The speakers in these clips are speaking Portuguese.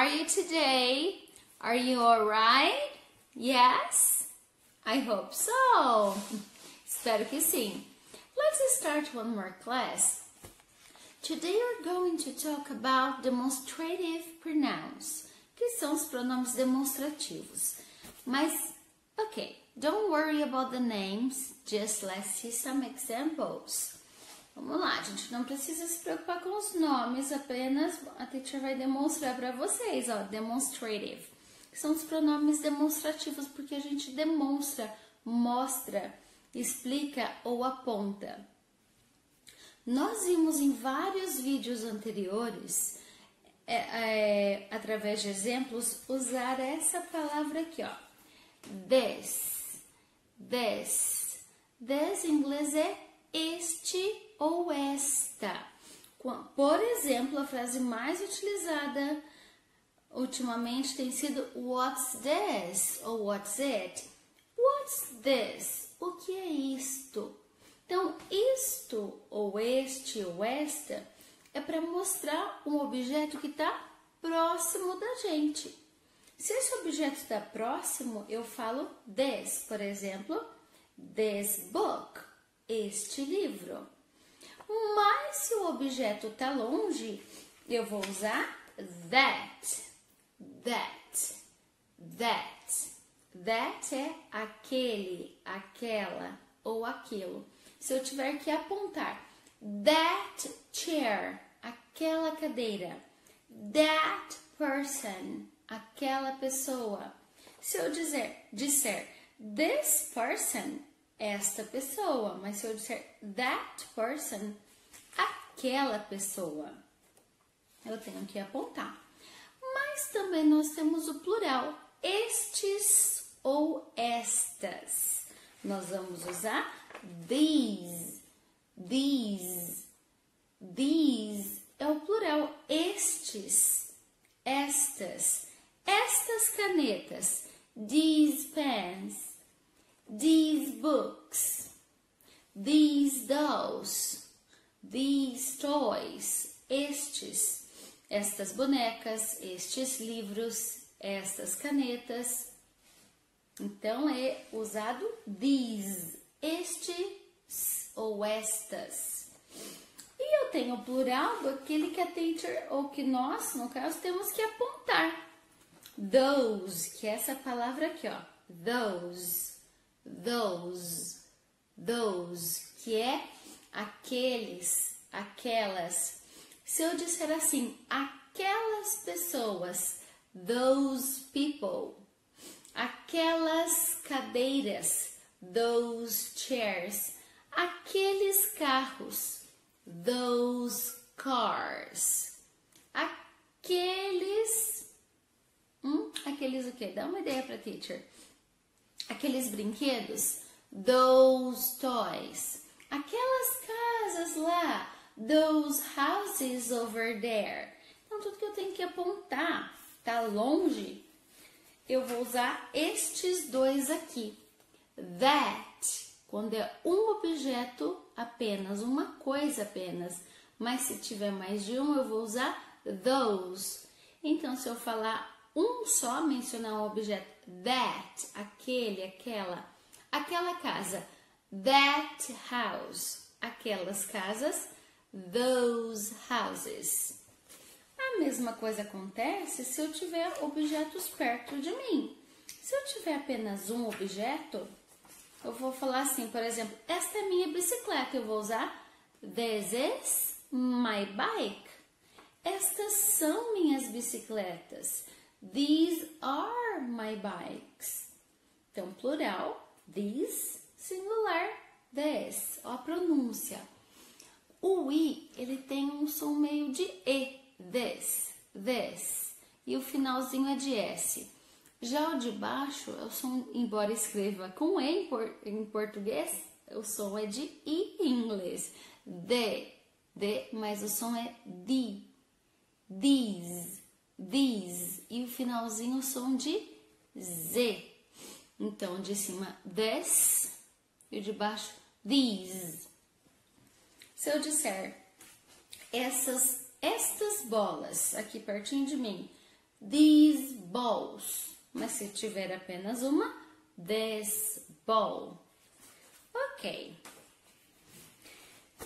are you today? Are you alright? Yes? I hope so. Espero que sim. Let's start one more class. Today we're going to talk about demonstrative pronouns, que são os pronomes demonstrativos. Mas, okay, don't worry about the names, just let's see some examples. Vamos lá, a gente não precisa se preocupar com os nomes, apenas a teacher vai demonstrar para vocês, ó, demonstrative. São os pronomes demonstrativos porque a gente demonstra, mostra, explica ou aponta. Nós vimos em vários vídeos anteriores, é, é, através de exemplos, usar essa palavra aqui, ó. This, this. This em inglês é este ou esta. Por exemplo, a frase mais utilizada ultimamente tem sido What's this? ou What's it? What's this? O que é isto? Então, isto, ou este, ou esta, é para mostrar um objeto que está próximo da gente. Se esse objeto está próximo, eu falo this, por exemplo, this book, este livro. Mas se o objeto está longe, eu vou usar that, that, that. That é aquele, aquela ou aquilo se eu tiver que apontar that chair, aquela cadeira, that person, aquela pessoa. Se eu dizer, disser this person, esta pessoa, mas se eu disser that person, aquela pessoa, eu tenho que apontar. Mas também nós temos o plural, estes ou estas. Nós vamos usar these, these, these é o plural, estes, estas, estas canetas, these pens, these books, these dolls, these toys, estes, estas bonecas, estes livros, estas canetas. Então é usado these estes ou estas. E eu tenho o plural daquele que a teacher ou que nós, no caso, temos que apontar. Those, que é essa palavra aqui, ó. Those, those, those, que é aqueles, aquelas. Se eu disser assim, aquelas pessoas, those people, aquelas cadeiras, those chairs, aqueles carros, those cars, aqueles, hum, aqueles o que? Dá uma ideia para teacher. Aqueles brinquedos, those toys, aquelas casas lá, those houses over there. Então tudo que eu tenho que apontar, tá longe, eu vou usar estes dois aqui that, quando é um objeto apenas, uma coisa apenas. Mas se tiver mais de um, eu vou usar those. Então, se eu falar um só, mencionar um objeto, that, aquele, aquela, aquela casa, that house, aquelas casas, those houses. A mesma coisa acontece se eu tiver objetos perto de mim. Se eu tiver apenas um objeto, eu vou falar assim, por exemplo, esta é minha bicicleta, eu vou usar this is my bike. Estas são minhas bicicletas. These are my bikes. Então, plural, these, singular, this. Ó a pronúncia. O i, ele tem um som meio de e, this, this. E o finalzinho é de s. Já o de baixo é o som, embora escreva com E em português, o som é de I em inglês. De, de, mas o som é di. These, these. E o finalzinho som de Z. Então, de cima, this, e o de baixo, these. Se eu disser essas, estas bolas aqui pertinho de mim, these balls. Mas se tiver apenas uma, this ball. Ok.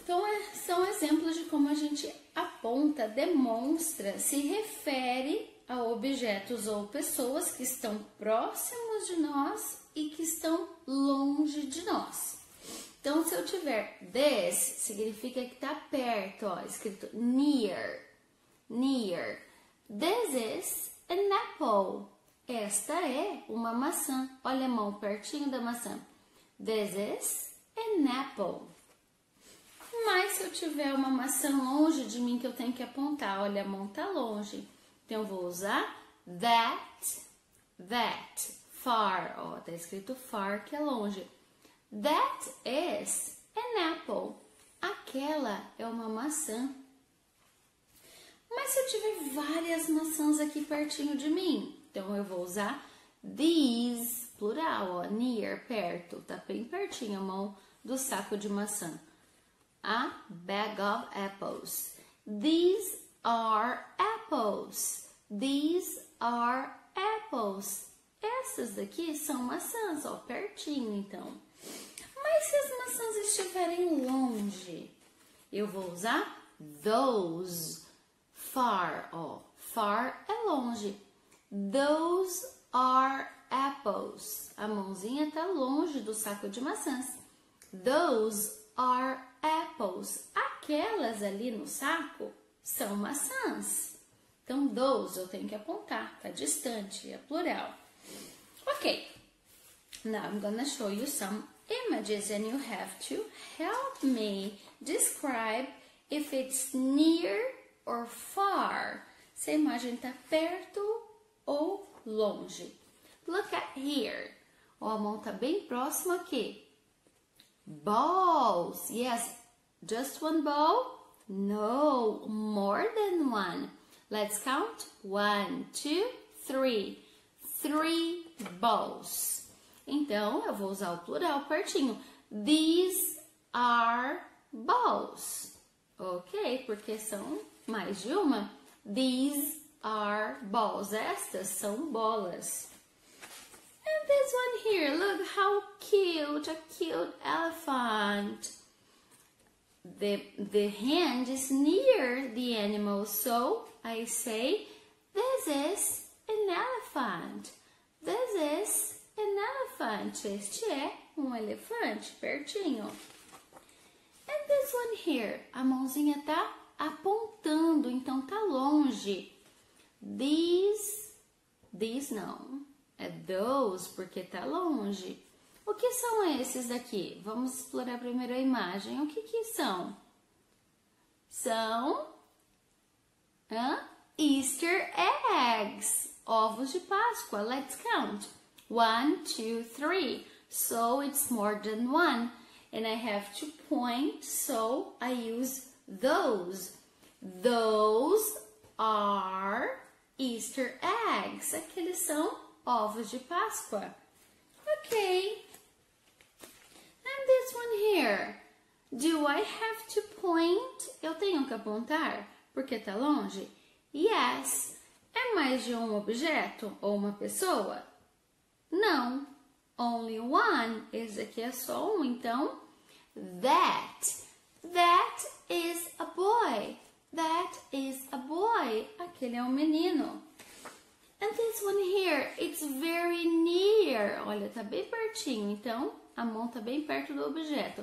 Então, é, são exemplos de como a gente aponta, demonstra, se refere a objetos ou pessoas que estão próximos de nós e que estão longe de nós. Então, se eu tiver this, significa que está perto, ó, escrito near, near. This is an apple. Esta é uma maçã. Olha a mão pertinho da maçã. This is an apple. Mas se eu tiver uma maçã longe de mim que eu tenho que apontar, olha, a mão tá longe. Então eu vou usar that, that, far, ó, tá escrito far que é longe. That is an apple. Aquela é uma maçã. Mas se eu tiver várias maçãs aqui pertinho de mim, então eu vou usar these, plural, ó, near, perto, tá bem pertinho a mão do saco de maçã. A bag of apples. These are apples. These are apples. Essas daqui são maçãs, ó, pertinho então. Mas se as maçãs estiverem longe, eu vou usar those. Far, ó, far é longe. Those are apples. A mãozinha tá longe do saco de maçãs. Those are apples. Aquelas ali no saco são maçãs. Então, those eu tenho que apontar, tá distante, é plural. Ok. Now I'm gonna show you some images and you have to help me describe if it's near or far. Se a imagem está perto ou longe. Look at here. Ó, a mão tá bem próxima aqui. Balls. Yes, just one ball? No, more than one. Let's count. One, two, three. Three balls. Então, eu vou usar o plural pertinho. These are balls. Ok? Porque são mais de uma. These are balls. Estas são bolas. This one here, look how cute, a cute elephant. The, the hand is near the animal, so I say, this is an elephant. This is an elephant. Este é um elefante, pertinho. And this one here, a mãozinha tá apontando, então tá longe. These, these não, é those porque tá longe. O que são esses daqui? Vamos explorar primeiro a imagem. O que que são? São hã? Easter eggs, ovos de Páscoa. Let's count. One, two, three. So it's more than one. And I have to point, so I use those. Those are Easter eggs. Aqueles são ovos de Páscoa. Ok. And this one here. Do I have to point? Eu tenho que apontar porque tá longe? Yes. É mais de um objeto ou uma pessoa? Não. Only one. Esse aqui é só um, então. That. That is a boy. That is a boy. Aquele é um menino. And this one here, it's very near. Olha, tá bem pertinho, então a mão tá bem perto do objeto.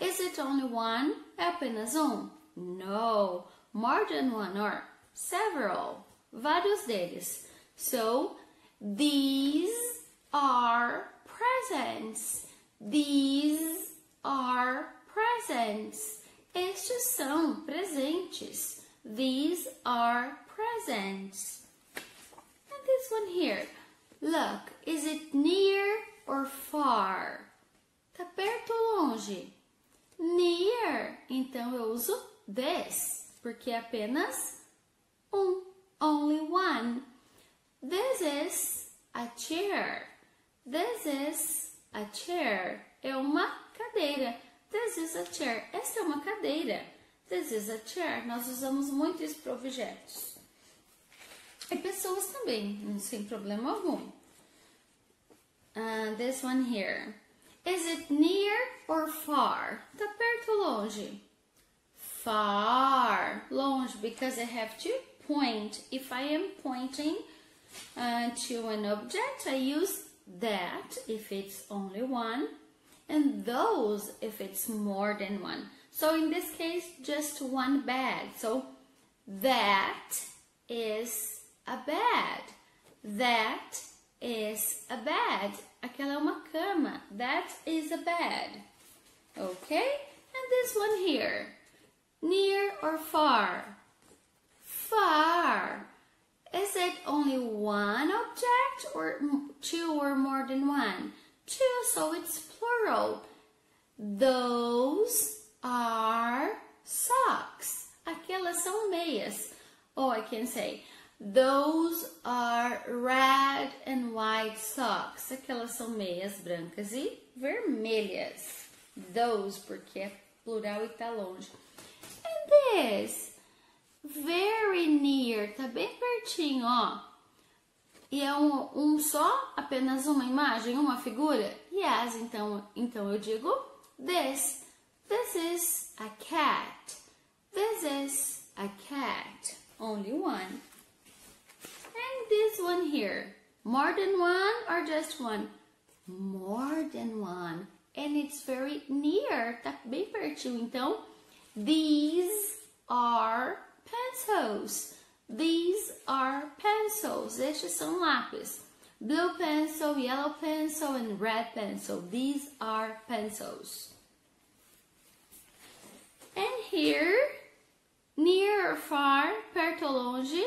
Is it only one? É apenas um? No, more than one or several. Vários deles. So, these are presents. These are presents. Estes são presentes. These are presents. This one here. Look, is it near or far? Tá perto ou longe? Near. Então eu uso this, porque é apenas um. Only one. This is a chair. This is a chair. É uma cadeira. This is a chair. Esta é uma cadeira. This is a chair. Nós usamos muito isso para objetos. E pessoas também, sem problema algum. Uh, this one here. Is it near or far? Tá perto ou longe? Far. Longe, because I have to point. If I am pointing uh, to an object, I use that if it's only one, and those if it's more than one. So in this case, just one bed. So that is a bed. That is a bed. Aquela é uma cama. That is a bed. Okay? And this one here. Near or far? Far. Is it only one object or two or more than one? Two, so it's plural. Those are socks. Aquelas são meias. Or I can say, those are red and white socks. Aquelas são meias brancas e vermelhas. Those, porque é plural e tá longe. And this, very near, tá bem pertinho, ó. E é um, um só, apenas uma imagem, uma figura? Yes, então, então eu digo this. This is a cat. This is a cat. Only one. And this one here. More than one or just one? More than one. And it's very near. Tá bem pertinho. Então, these are pencils. These are pencils. Estes são lápis. Blue pencil, yellow pencil, and red pencil. These are pencils. And here, near or far, perto ou longe,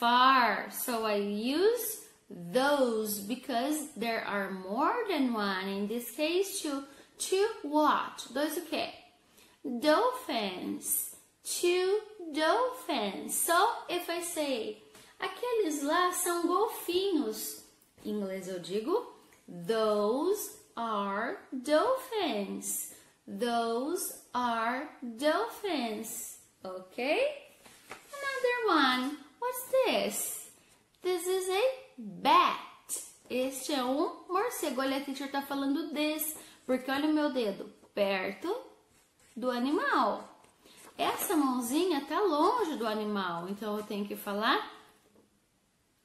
far. So I use those because there are more than one. In this case, two, two what? Dois o quê? Dolphins. Two dolphins. So if I say, aqueles lá são golfinhos. Em inglês eu digo, those are dolphins. Those are dolphins. Okay? Another one. What's this? This is a bat. Este é um morcego. Olha, a teacher tá falando this, porque olha o meu dedo perto do animal. Essa mãozinha tá longe do animal, então eu tenho que falar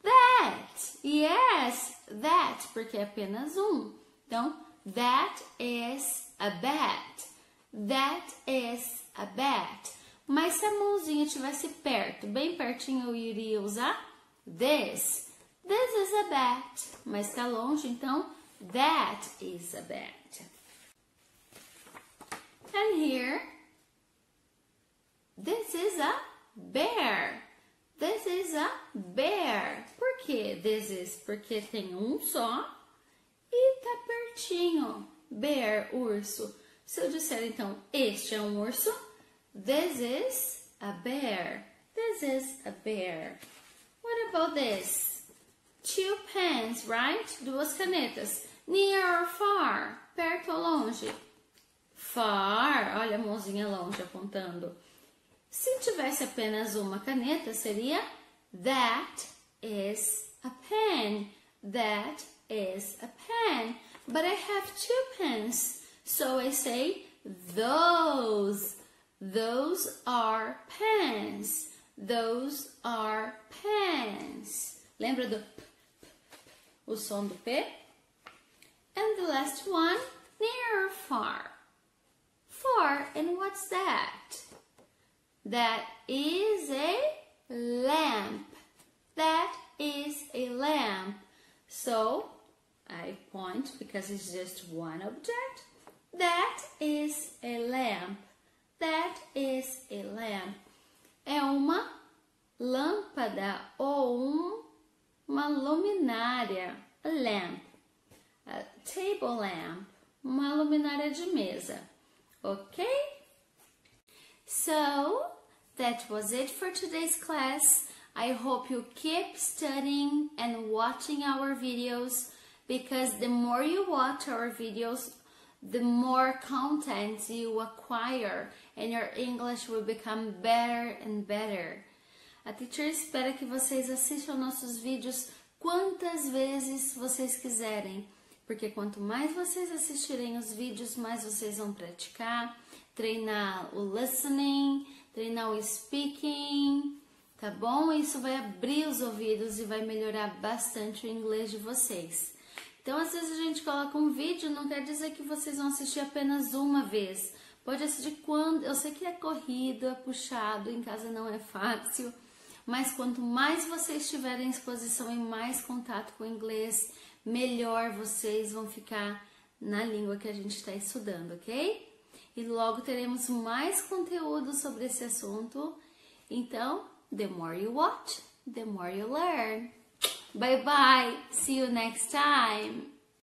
that. Yes, that, porque é apenas um. Então, that is a bat. That is a bat. Mas se a mãozinha estivesse perto, bem pertinho, eu iria usar this. This is a bat. Mas está longe, então that is a bat. And here, this is a bear. This is a bear. Por que this is? Porque tem um só e tá pertinho bear, urso. Se eu disser então, este é um urso, this is a bear. This is a bear. What about this? Two pens, right? Duas canetas. Near or far? Perto ou longe? Far. Olha a mãozinha longe apontando. Se tivesse apenas uma caneta, seria that is a pen. That is a pen. But I have two pens. So I say those. Those are pens. Those are pens. Lembra do p, p, p, o som do P? And the last one, near far? Far, and what's that? That is a lamp. That is a lamp. So I point because it's just one object. That is a lamp. That is a lamp. É uma lâmpada ou um, uma luminária. A lamp. A table lamp. Uma luminária de mesa. Ok? So, that was it for today's class. I hope you keep studying and watching our videos because the more you watch our videos, the more content you acquire and your English will become better and better. A teacher espera que vocês assistam nossos vídeos quantas vezes vocês quiserem, porque quanto mais vocês assistirem os vídeos, mais vocês vão praticar, treinar o listening, treinar o speaking, tá bom? Isso vai abrir os ouvidos e vai melhorar bastante o inglês de vocês. Então, às vezes a gente coloca um vídeo, não quer dizer que vocês vão assistir apenas uma vez. Pode assistir quando. Eu sei que é corrido, é puxado, em casa não é fácil, mas quanto mais vocês tiverem exposição e mais contato com o inglês, melhor vocês vão ficar na língua que a gente está estudando, ok? E logo teremos mais conteúdo sobre esse assunto. Então, the more you watch, the more you learn. Bye bye. See you next time.